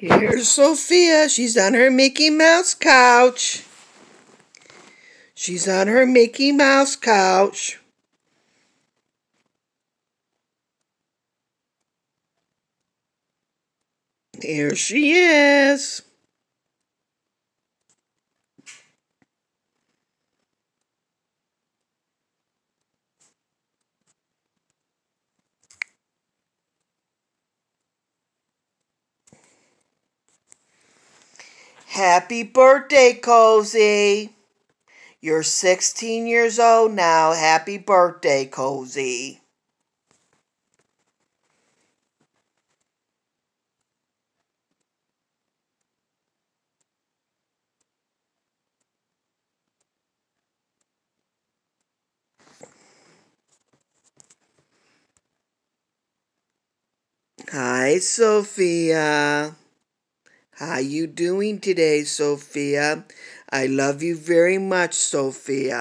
Here's Sofia. She's on her Mickey Mouse couch. She's on her Mickey Mouse couch. Here she is. Happy birthday, Cozy. You're 16 years old now. Happy birthday, Cozy. Hi, Sofia. How you doing today, Sofia? I love you very much, Sofia.